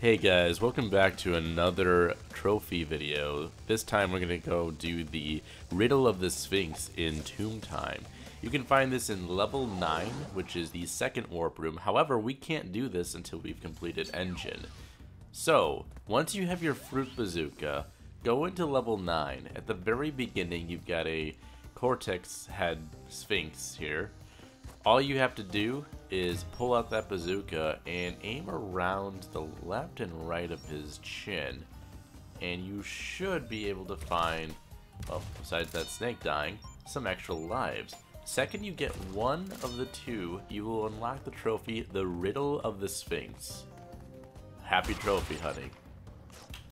Hey guys, welcome back to another trophy video. This time we're going to go do the Riddle of the Sphinx in Tomb Time. You can find this in level 9, which is the second warp room. However, we can't do this until we've completed N. Gin. So, once you have your Fruit Bazooka, go into level 9. At the very beginning, you've got a Cortex head Sphinx here. All you have to do is pull out that bazooka and aim around the left and right of his chin. And you should be able to find, well, besides that snake dying, some extra lives. Second you get one of the two, you will unlock the trophy, The Riddle of the Sphinx. Happy trophy hunting.